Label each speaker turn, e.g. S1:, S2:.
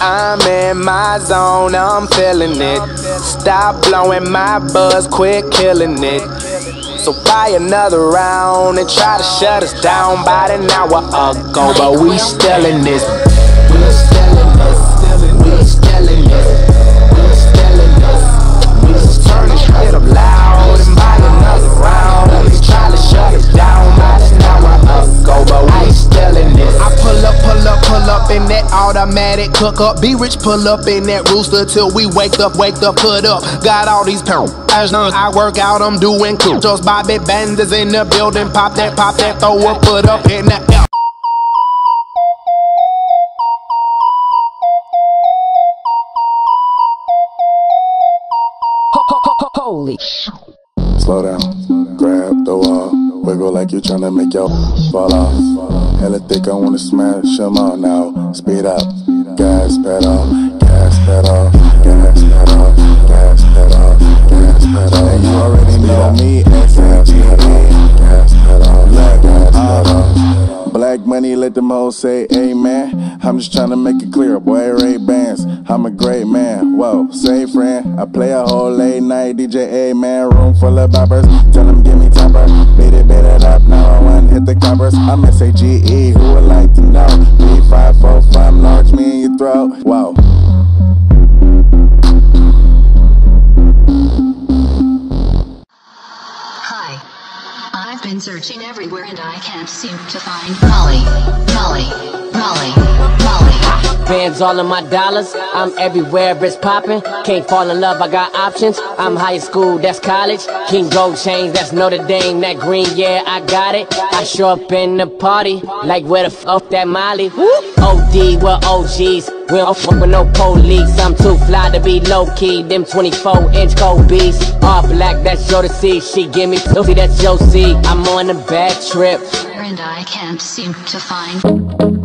S1: I'm in my zone, I'm feeling it. Stop blowing my buzz, quit killing it. So buy another round and try to shut us down By an hour ago, but we still in this.
S2: Automatic cook up. Be rich, pull up in that rooster till we wake up, wake up, put up. Got all these pounds. I work out, I'm doing cool. Just Bobby Benders in the building. Pop that, pop that, throw a put up in the air.
S3: Holy
S4: Slow down, grab the wall, wiggle like you tryna make your fall off. Hella thick, I wanna smash them all now. Speed up, gas pedal, gas pedal, gas pedal, gas pedal, gas pedal. And you already know me, S-A-G-E, gas pedal, black gas uh, pedal. Black money, let them hoes say amen. I'm just tryna make it clear, boy, Ray Bans. I'm a great man, whoa, say friend. I play a whole late night DJ, man. Room full of boppers, tell them give me topper. I'm S-A-G-E, who would like to know? B545, large me in your throat, whoa.
S5: Hi. I've been searching everywhere and I can't seem to find Molly, Molly, Molly.
S3: bands all of my dollars. I'm everywhere, it's popping. Can't fall in love, I got options. I'm high school, that's college. King Gold chains, that's Notre Dame. That green, yeah, I got it. I show up in the party, like where the fuck that Molly? OD, we're OGs. We don't fuck with no police. I'm too fly to be low key. Them 24 inch beats. All black, that's your to see. She give me pussy, that's your see. I'm on a bad trip.
S5: And I can't seem to find